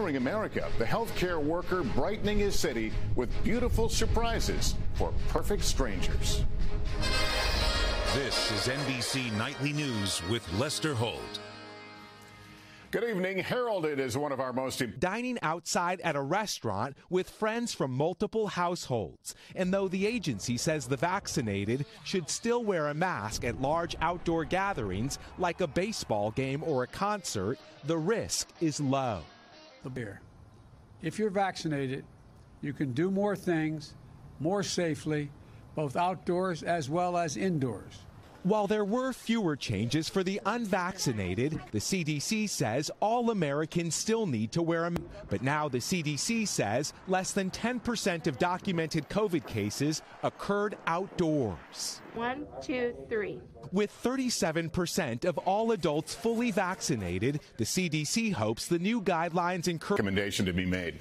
America, the healthcare worker brightening his city with beautiful surprises for perfect strangers. This is NBC Nightly News with Lester Holt. Good evening. Heralded as one of our most dining outside at a restaurant with friends from multiple households. And though the agency says the vaccinated should still wear a mask at large outdoor gatherings like a baseball game or a concert, the risk is low. The beer. If you're vaccinated, you can do more things more safely, both outdoors as well as indoors. While there were fewer changes for the unvaccinated, the CDC says all Americans still need to wear a mask. But now the CDC says less than 10% of documented COVID cases occurred outdoors. One, two, three. With 37% of all adults fully vaccinated, the CDC hopes the new guidelines encourage recommendation to be made.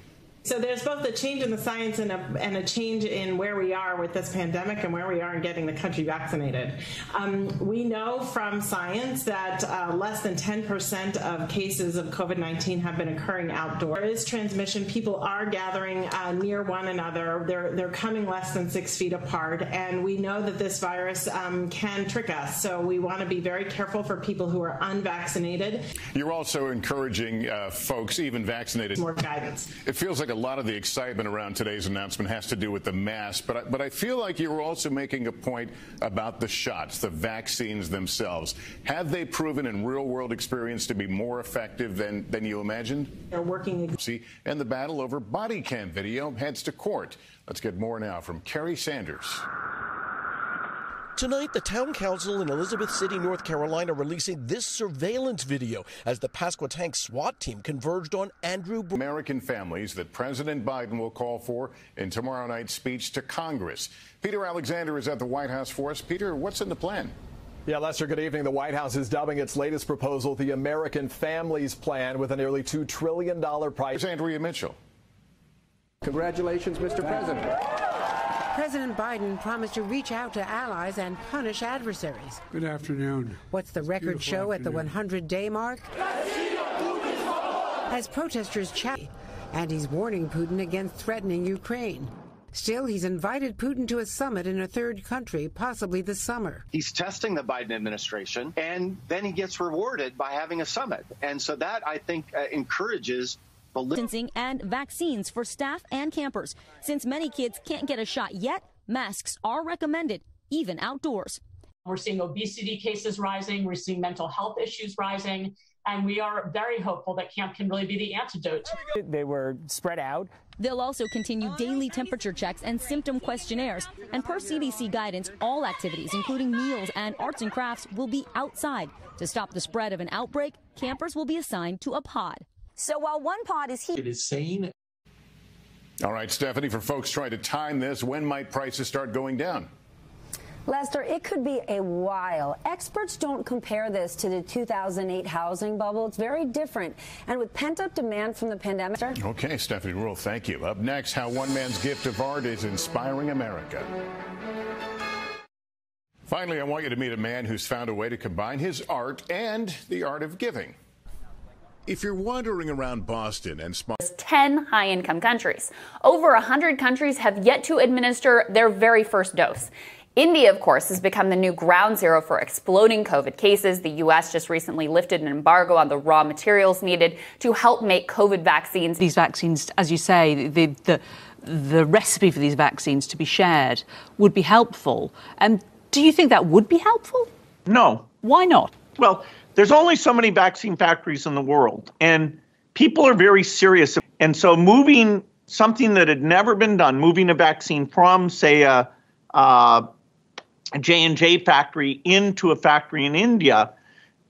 So there's both a change in the science and a, and a change in where we are with this pandemic and where we are in getting the country vaccinated. Um, we know from science that uh, less than 10% of cases of COVID 19 have been occurring outdoors. There is transmission. People are gathering uh, near one another. They're, they're coming less than six feet apart. And we know that this virus um, can trick us. So we want to be very careful for people who are unvaccinated. You're also encouraging uh, folks, even vaccinated, more guidance. It feels like a lot of the excitement around today's announcement has to do with the mask, but I, but I feel like you were also making a point about the shots, the vaccines themselves. Have they proven in real world experience to be more effective than, than you imagined? They're working. See, And the battle over body cam video heads to court. Let's get more now from Kerry Sanders. Tonight, the town council in Elizabeth City, North Carolina, releasing this surveillance video as the Pasquotank SWAT team converged on Andrew. American families that President Biden will call for in tomorrow night's speech to Congress. Peter Alexander is at the White House for us. Peter, what's in the plan? Yeah, Lester, good evening. The White House is dubbing its latest proposal the American Families Plan with a nearly $2 trillion price. Here's Andrea Mitchell. Congratulations, Mr. President. President Biden promised to reach out to allies and punish adversaries. Good afternoon. What's the record show at the 100 day mark? As protesters chat, and he's warning Putin against threatening Ukraine. Still, he's invited Putin to a summit in a third country, possibly this summer. He's testing the Biden administration, and then he gets rewarded by having a summit. And so that, I think, uh, encourages distancing and vaccines for staff and campers. Since many kids can't get a shot yet, masks are recommended, even outdoors. We're seeing obesity cases rising, we're seeing mental health issues rising, and we are very hopeful that camp can really be the antidote. They were spread out. They'll also continue daily temperature checks and symptom questionnaires. And per CDC guidance, all activities, including meals and arts and crafts, will be outside. To stop the spread of an outbreak, campers will be assigned to a pod. So while one pod is here, it is sane. All right, Stephanie, for folks trying to time this, when might prices start going down? Lester, it could be a while. Experts don't compare this to the 2008 housing bubble. It's very different. And with pent up demand from the pandemic. Okay, Stephanie Ruhle, thank you. Up next, how one man's gift of art is inspiring America. Finally, I want you to meet a man who's found a way to combine his art and the art of giving. If you're wandering around Boston and 10 high income countries, over 100 countries have yet to administer their very first dose. India, of course, has become the new ground zero for exploding COVID cases. The U.S. just recently lifted an embargo on the raw materials needed to help make COVID vaccines. These vaccines, as you say, the, the, the recipe for these vaccines to be shared would be helpful. And um, do you think that would be helpful? No. Why not? Well, there's only so many vaccine factories in the world, and people are very serious. And so, moving something that had never been done, moving a vaccine from, say, a, J&J factory into a factory in India,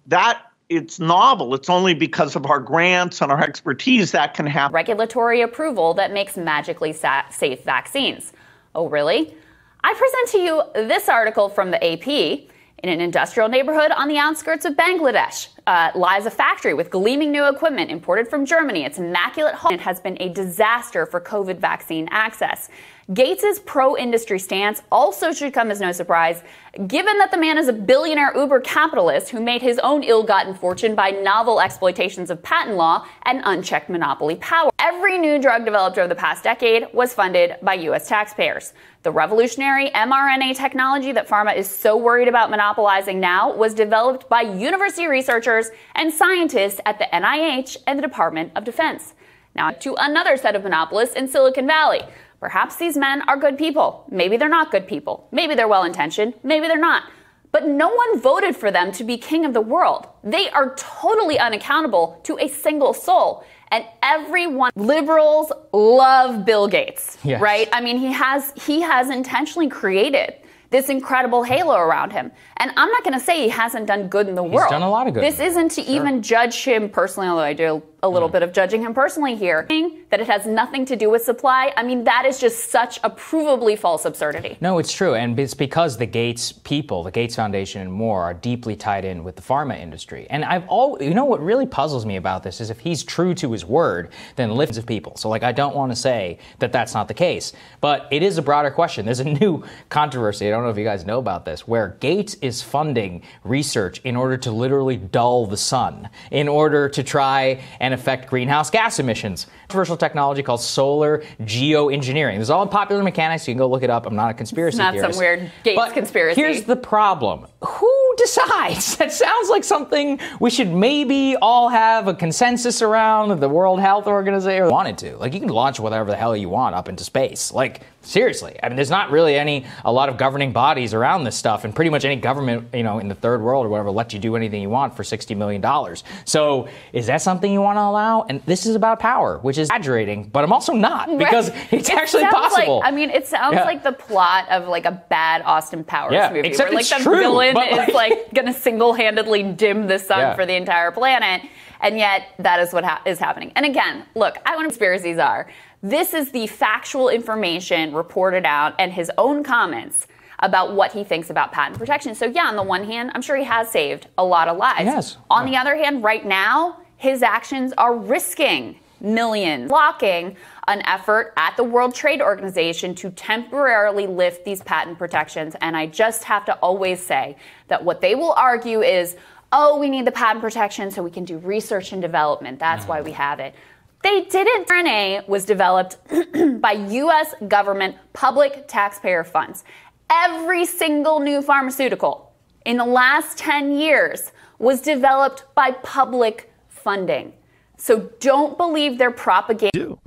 that it's novel. It's only because of our grants and our expertise that can happen. Regulatory approval that makes magically sa- safe vaccines. Oh, really? I present to you this article from the AP. In an industrial neighborhood on the outskirts of Bangladesh, uh, lies a factory with gleaming new equipment imported from Germany. Its immaculate home has been a disaster for COVID vaccine access. Gates' pro industry stance also should come as no surprise, given that the man is a billionaire uber capitalist who made his own ill gotten fortune by novel exploitations of patent law and unchecked monopoly power. Every new drug developed over the past decade was funded by U.S. taxpayers. The revolutionary mRNA technology that pharma is so worried about monopolizing now was developed by university researchers and scientists at the NIH and the Department of Defense. Now, to another set of monopolists in Silicon Valley. Perhaps these men are good people. Maybe they're not good people. Maybe they're well intentioned. Maybe they're not. But no one voted for them to be king of the world. They are totally unaccountable to a single soul. And everyone, liberals love Bill Gates, Yes. right? I mean, he has, he has intentionally created this incredible halo around him. And I'm not going to say he hasn't done good in the world. He's done a lot of good. This isn't to even judge him personally, although I do a little mm. bit of judging him personally here. That it has nothing to do with supply. I mean, that is just such a provably false absurdity. No, it's true. And it's because the Gates people, the Gates Foundation and more are deeply tied in with the pharma industry. And I've all, you know, what really puzzles me about this is if he's true to his word, then lives of people. So, like, I don't want to say that that's not the case. But it is a broader question. There's a new controversy. I don't know if you guys know about this, where Gates is funding research in order to literally dull the sun, in order to try and affect greenhouse gas emissions. Controversial technology called solar geoengineering. This is all in popular mechanics. You can go look it up. I'm not a conspiracy It's not theorist. some weird Gates conspiracy. Here's the problem. Who decides? That sounds like something we should maybe all have a consensus around the World Health Organization wanted to. Like you can launch whatever the hell you want up into space. Like seriously. I mean there's not really any a lot of governing bodies around this stuff and pretty much any government, you know, in the third world or whatever let you do anything you want for 60 million dollars. So is that something you want to allow? And this is about power, which is exaggerating, but I'm also not because Right. it's It actually possible. Like, I mean, it sounds Yeah. like the plot of like a bad Austin Powers Yeah, movie, except where like the true, villain but, is like- like going to single-handedly dim the sun Yeah. for the entire planet, and yet that is what ha- is happening. And again, look, I want conspiracies are. This is the factual information reported out and his own comments about what he thinks about patent protection. So yeah, on the one hand, I'm sure he has saved a lot of lives. Yes. On the other hand, right now, his actions are risking millions, blocking an effort at the World Trade Organization to temporarily lift these patent protections. And I just have to always say that what they will argue is, oh, we need the patent protection so we can do research and development. That's why we mm. have it. They didn't. RNA was developed by US government public taxpayer funds. Every single new pharmaceutical in the last 10 years was developed by public funding. So don't believe their propaganda. do.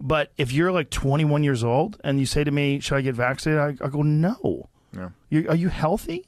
But if you're like 21 years old and you say to me, "Should I get vaccinated?" I, I go, "No." Yeah. You, are you healthy?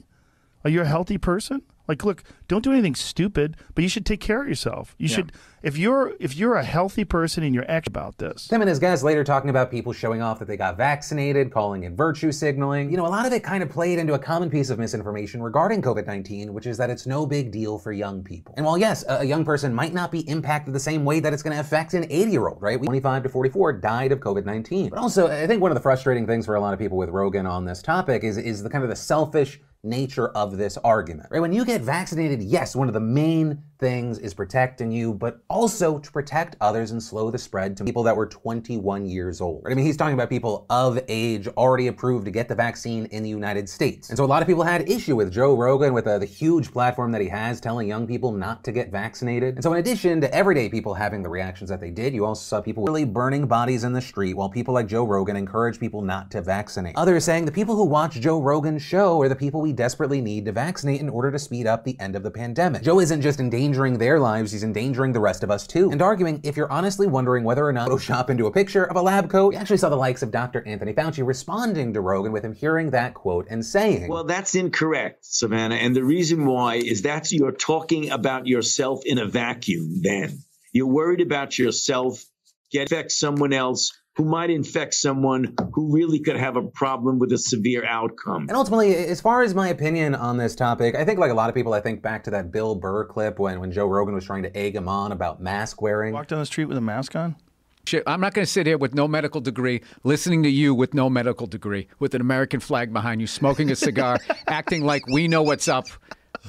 Are you a healthy person? Like, look, don't do anything stupid, but you should take care of yourself. You Yeah. should, if you're if you're a healthy person and you're ex about this. Tim and his guys later talking about people showing off that they got vaccinated, calling it virtue signaling. You know, a lot of it kind of played into a common piece of misinformation regarding COVID 19, which is that it's no big deal for young people. And while, yes, a a young person might not be impacted the same way that it's going to affect an 80 year old, right? 25 to 44 died of COVID 19. But also, I think one of the frustrating things for a lot of people with Rogan on this topic is, is the kind of the selfish nature of this argument. Right? When you get vaccinated, yes, one of the main things is protecting you, but also to protect others and slow the spread to people that were 21 years old. I mean, he's talking about people of age already approved to get the vaccine in the United States. And so a lot of people had issue with Joe Rogan with uh, the huge platform that he has telling young people not to get vaccinated. And so in addition to everyday people having the reactions that they did, you also saw people really burning bodies in the street while people like Joe Rogan encourage people not to vaccinate. Others saying the people who watch Joe Rogan's show are the people we desperately need to vaccinate in order to speed up the end of the pandemic. Joe isn't just endangering their lives, he's endangering the rest of us too. And arguing, if you're honestly wondering whether or not Photoshop into a picture of a lab coat, we actually saw the likes of Dr. Anthony Fauci responding to Rogan with him hearing that quote and saying, Well, that's incorrect, Savannah. And the reason why is that's you're talking about yourself in a vacuum then. You're worried about yourself, get infect someone else who might infect someone who really could have a problem with a severe outcome. And ultimately, as far as my opinion on this topic, I think like a lot of people, I think back to that Bill Burr clip when, when Joe Rogan was trying to egg him on about mask wearing. Walk down the street with a mask on. Shit, I'm not going to sit here with no medical degree, listening to you with no medical degree, with an American flag behind you, smoking a cigar, acting like we know what's up.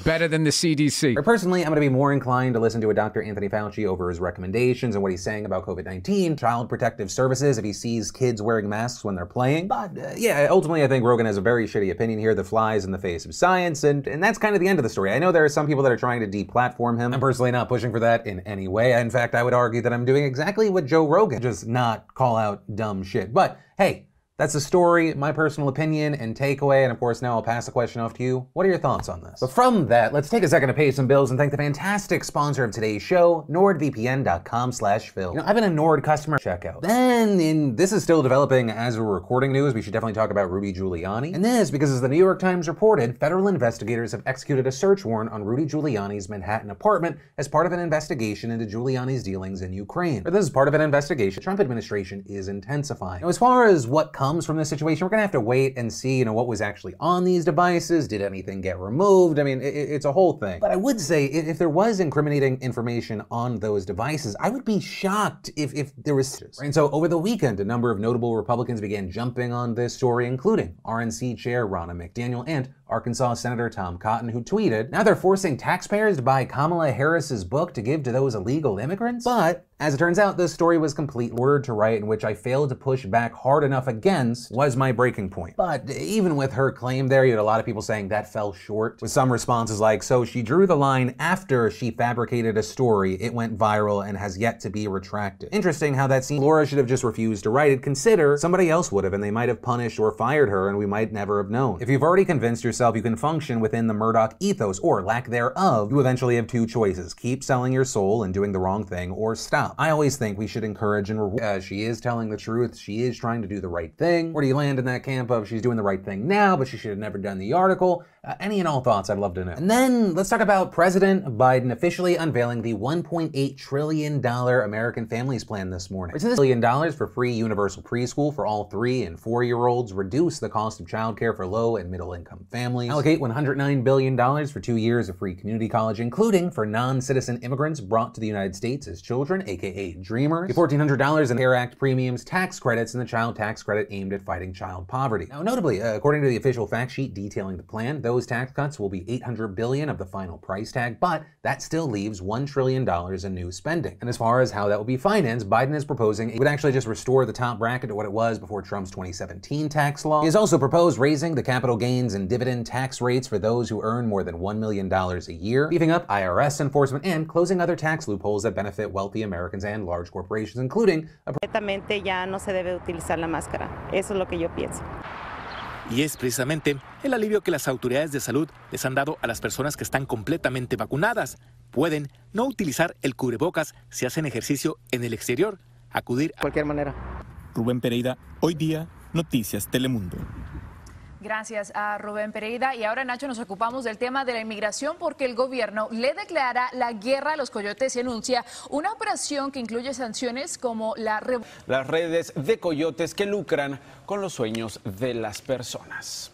Better than the CDC. Personally, I'm going to be more inclined to listen to a Dr. Anthony Fauci over his recommendations and what he's saying about COVID 19, child protective services if he sees kids wearing masks when they're playing. But uh, yeah, ultimately, I think Rogan has a very shitty opinion here that flies in the face of science, and, and that's kind of the end of the story. I know there are some people that are trying to deplatform him. I'm personally not pushing for that in any way. In fact, I would argue that I'm doing exactly what Joe Rogan, just not call out dumb shit. But hey, that's the story, my personal opinion and takeaway, and of course now I'll pass the question off to you. What are your thoughts on this? But from that, let's take a second to pay some bills and thank the fantastic sponsor of today's show, nordvpn.com slash phil. You know, I've been a Nord customer checkout. Then, in this is still developing as we're recording news, we should definitely talk about Rudy Giuliani. And this because as the New York Times reported, federal investigators have executed a search warrant on Rudy Giuliani's Manhattan apartment as part of an investigation into Giuliani's dealings in Ukraine. Or this is part of an investigation the Trump administration is intensifying. Now, as far as what comes from this situation. We're gonna have to wait and see, you know, what was actually on these devices. Did anything get removed? I mean, it, it's a whole thing. But I would say if there was incriminating information on those devices, I would be shocked if, if there was. And so over the weekend, a number of notable Republicans began jumping on this story, including RNC Chair Ronna McDaniel and Arkansas Senator Tom Cotton, who tweeted, Now they're forcing taxpayers to buy Kamala Harris's book to give to those illegal immigrants? But as it turns out, this story was complete ordered to write in which I failed to push back hard enough against was my breaking point. But even with her claim there, you had a lot of people saying that fell short, with some responses like, so she drew the line after she fabricated a story, it went viral and has yet to be retracted. Interesting how that seems Laura should have just refused to write it. Consider somebody else would have, and they might have punished or fired her, and we might never have known. If you've already convinced yourself you can function within the Murdoch ethos, or lack thereof, you eventually have two choices. Keep selling your soul and doing the wrong thing, or stop. I always think we should encourage and reward. Uh, she is telling the truth. She is trying to do the right thing. Where do you land in that camp of she's doing the right thing now, but she should have never done the article? Uh, any and all thoughts, I'd love to know. And then let's talk about President Biden officially unveiling the $1.8 trillion American Families Plan this morning. It's this billion dollars for free universal preschool for all three and four year olds, reduce the cost of childcare for low and middle income families, allocate $109 billion for two years of free community college, including for non citizen immigrants brought to the United States as children, aka Dreamers, $1,400 in CARE Act premiums, tax credits, and the child tax credit aimed at fighting child poverty. Now, notably, uh, according to the official fact sheet detailing the plan, those tax cuts will be 800 billion of the final price tag, but that still leaves $1 trillion in new spending. And as far as how that will be financed, Biden is proposing it would actually just restore the top bracket to what it was before Trump's 2017 tax law. He has also proposed raising the capital gains and dividend tax rates for those who earn more than $1 million a year, beefing up IRS enforcement, and closing other tax loopholes that benefit wealthy Americans and large corporations, including a ya no se debe utilizar la máscara. Eso es lo que yo pienso. Y es precisamente el alivio que las autoridades de salud les han dado a las personas que están completamente vacunadas. Pueden no utilizar el cubrebocas si hacen ejercicio en el exterior, acudir a cualquier manera. Rubén Pereira, hoy día, Noticias Telemundo. Gracias a Rubén Pereira. Y ahora, Nacho, nos ocupamos del tema de la inmigración porque el gobierno le declara la guerra a los coyotes y anuncia una operación que incluye sanciones como la... Las redes de coyotes que lucran con los sueños de las personas.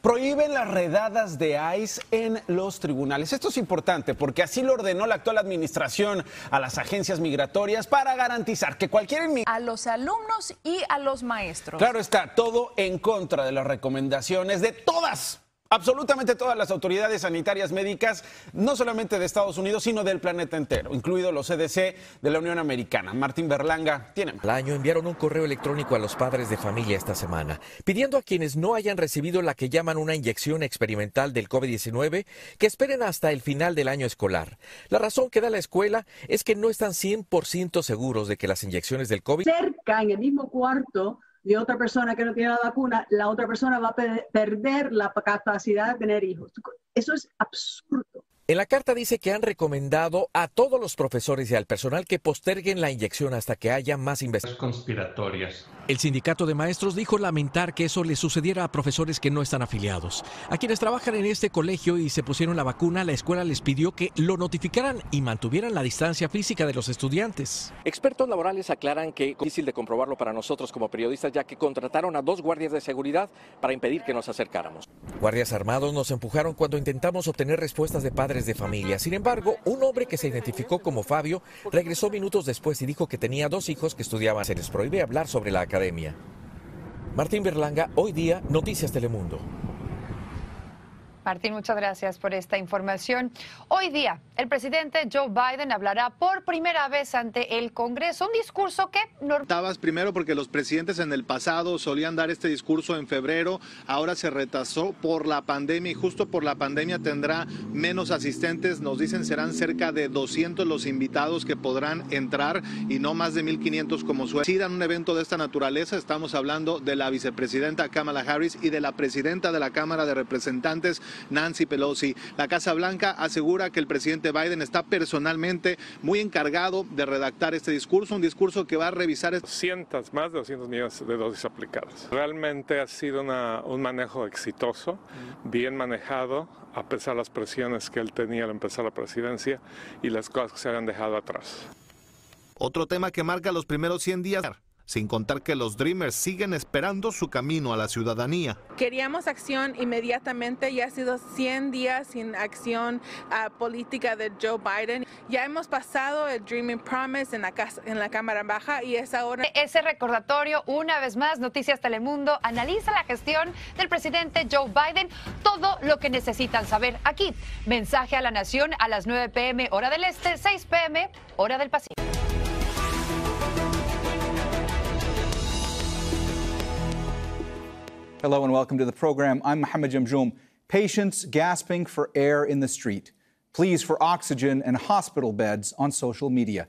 Prohíben las redadas de ICE en los tribunales. Esto es importante porque así lo ordenó la actual administración a las agencias migratorias para garantizar que cualquier A los alumnos y a los maestros. Claro está, todo en contra de las recomendaciones de todas absolutamente todas las autoridades sanitarias médicas, no solamente de Estados Unidos, sino del planeta entero, incluido los CDC de la Unión Americana. Martín Berlanga tiene más. El año enviaron un correo electrónico a los padres de familia esta semana, pidiendo a quienes no hayan recibido la que llaman una inyección experimental del COVID-19 que esperen hasta el final del año escolar. La razón que da la escuela es que no están 100% seguros de que las inyecciones del COVID... Cerca, en el mismo cuarto, de otra persona que no tiene la vacuna, la otra persona va a perder la capacidad de tener hijos. Eso es absurdo. En la carta dice que han recomendado a todos los profesores y al personal que posterguen la inyección hasta que haya más investigaciones conspiratorias. El sindicato de maestros dijo lamentar que eso le sucediera a profesores que no están afiliados. A quienes trabajan en este colegio y se pusieron la vacuna, la escuela les pidió que lo notificaran y mantuvieran la distancia física de los estudiantes. Expertos laborales aclaran que es difícil de comprobarlo para nosotros como periodistas, ya que contrataron a dos guardias de seguridad para impedir que nos acercáramos. Guardias armados nos empujaron cuando intentamos obtener respuestas de padres de familia. Sin embargo, un hombre que se identificó como Fabio regresó minutos después y dijo que tenía dos hijos que estudiaban. Se les prohíbe hablar sobre la academia... Martín Berlanga, hoy día, Noticias Telemundo. Martín, muchas gracias por esta información. Hoy día, el presidente Joe Biden hablará por primera vez ante el Congreso, un discurso que Estabas primero porque los presidentes en el pasado solían dar este discurso en febrero, ahora se retrasó por la pandemia y justo por la pandemia tendrá menos asistentes, nos dicen serán cerca de 200 los invitados que podrán entrar y no más de 1500 como suele. Si dan un evento de esta naturaleza, estamos hablando de la vicepresidenta Kamala Harris y de la presidenta de la Cámara de Representantes Nancy Pelosi. La Casa Blanca asegura que el presidente Biden está personalmente muy encargado de redactar este discurso, un discurso que va a revisar. Cientos, más de 200 millones de dosis aplicadas. Realmente ha sido una, un manejo exitoso, bien manejado, a pesar de las presiones que él tenía al empezar la presidencia y las cosas que se habían dejado atrás. Otro tema que marca los primeros 100 días, sin contar que los Dreamers siguen esperando su camino a la ciudadanía. Queríamos acción inmediatamente, ya ha sido 100 días sin acción uh, política de Joe Biden. Ya hemos pasado el Dreaming Promise en la, casa, en la Cámara Baja y es ahora... Ese recordatorio, una vez más, Noticias Telemundo analiza la gestión del presidente Joe Biden, todo lo que necesitan saber aquí. Mensaje a la nación a las 9 pm hora del Este, 6 pm hora del Pacífico. Hello and welcome to the program. I'm Mohammed Jamjoom. Patients gasping for air in the street. Pleas for oxygen and hospital beds on social media.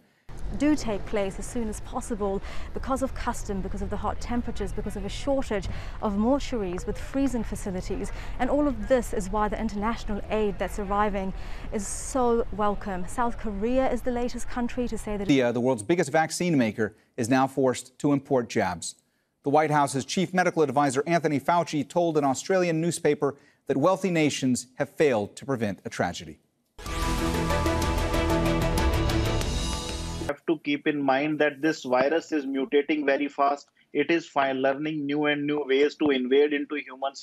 do take place as soon as possible because of custom, because of the hot temperatures, because of a shortage of mortuaries with freezing facilities. And all of this is why the international aid that's arriving is so welcome. South Korea is the latest country to say that. India, the world's biggest vaccine maker, is now forced to import jabs. The White House's chief medical advisor, Anthony Fauci, told an Australian newspaper that wealthy nations have failed to prevent a tragedy. We have to keep in mind that this virus is mutating very fast. It is fine learning new and new ways to invade into human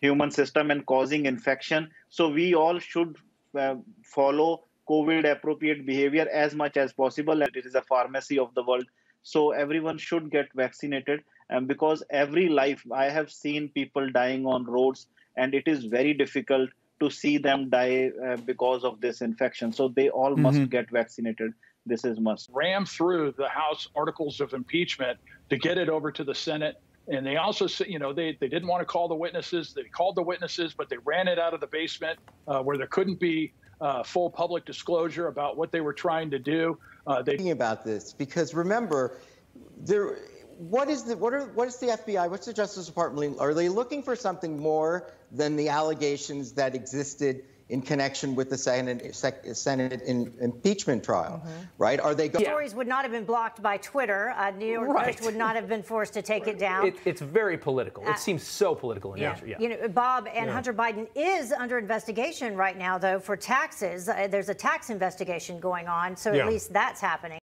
human system and causing infection. So we all should uh, follow COVID appropriate behavior as much as possible. And it is a pharmacy of the world. So everyone should get vaccinated. And because every life, I have seen people dying on roads, and it is very difficult to see them die uh, because of this infection. So they all mm-hmm. must get vaccinated this is must ram through the House articles of impeachment to get it over to the Senate. And they also, you know, they, they didn't want to call the witnesses. They called the witnesses, but they ran it out of the basement uh, where there couldn't be uh, full public disclosure about what they were trying to do. Uh, they thinking about this because remember, there. What is the what are what is the FBI? What's the Justice Department? Are they looking for something more than the allegations that existed in connection with the Senate, Senate in, impeachment trial, mm-hmm. right? Are they going? Stories would not have been blocked by Twitter. Uh, New York right. Post would not have been forced to take it down. It, it's very political. Uh, it seems so political in yeah. nature. Yeah. You know, Bob and yeah. Hunter Biden is under investigation right now, though, for taxes. Uh, there's a tax investigation going on, so yeah. at least that's happening.